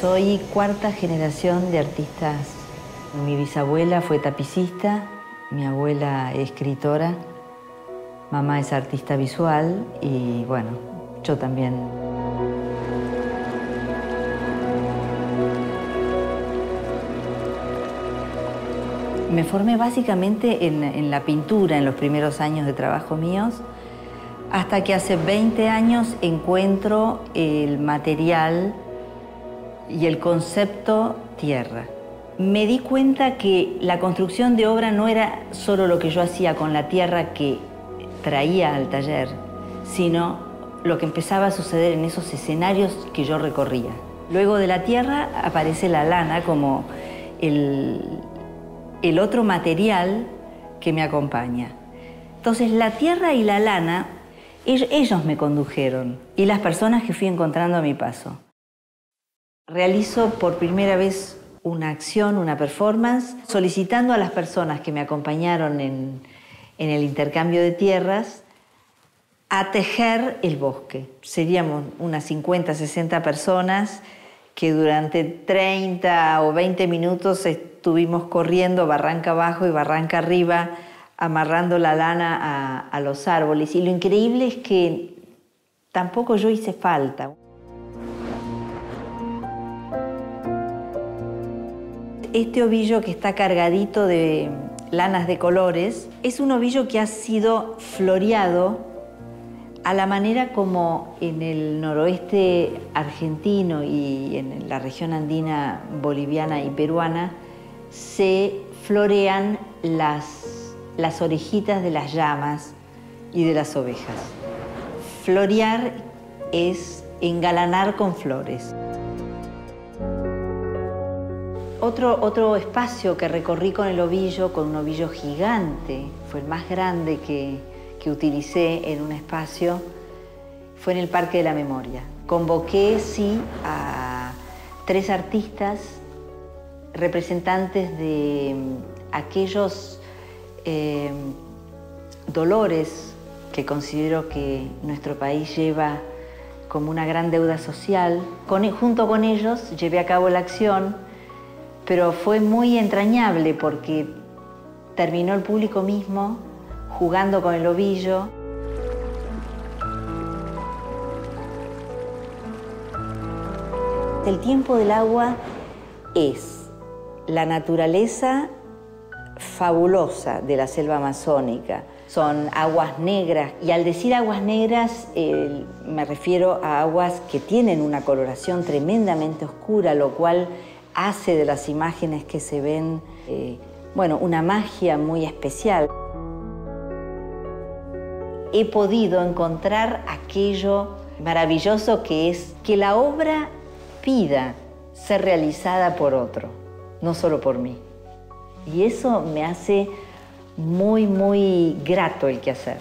Soy cuarta generación de artistas. Mi bisabuela fue tapicista, mi abuela escritora, mamá es artista visual y bueno, yo también. Me formé básicamente en, la pintura en los primeros años de trabajo míos, hasta que hace 20 años encuentro el material y el concepto tierra. Me di cuenta que la construcción de obra no era solo lo que yo hacía con la tierra que traía al taller, sino lo que empezaba a suceder en esos escenarios que yo recorría. Luego de la tierra aparece la lana como el, el otro material que me acompaña. Entonces la tierra y la lana, ellos me condujeron y las personas que fui encontrando a mi paso. Realizo por primera vez una acción, una performance, solicitando a las personas que me acompañaron en, el intercambio de tierras a tejer el bosque. Seríamos unas 50, 60 personas que durante 30 o 20 minutos estuvimos corriendo barranca abajo y barranca arriba, amarrando la lana a los árboles. Y lo increíble es que tampoco yo hice falta. Este ovillo que está cargadito de lanas de colores es un ovillo que ha sido floreado a la manera como en el noroeste argentino y en la región andina boliviana y peruana se florean las, orejitas de las llamas y de las ovejas. Florear es engalanar con flores. Otro, otro espacio que recorrí con el ovillo, con un ovillo gigante, fue el más grande que, que utilicé en un espacio, fue en el Parque de la Memoria. Convoqué, sí, a tres artistas representantes de mm, aquellos eh, dolores que considero que nuestro país lleva como una gran deuda social. junto con ellos llevé a cabo la acción pero fue muy entrañable porque terminó el público mismo jugando con el ovillo. El tiempo del agua es la naturaleza fabulosa de la selva amazónica. Son aguas negras y al decir aguas negras me refiero a aguas que tienen una coloración tremendamente oscura, lo cual hace de las imágenes que se ven, eh, bueno, una magia muy especial. He podido encontrar aquello maravilloso que es que la obra pida ser realizada por otro, no solo por mí. Y eso me hace muy, muy grato el que hacer.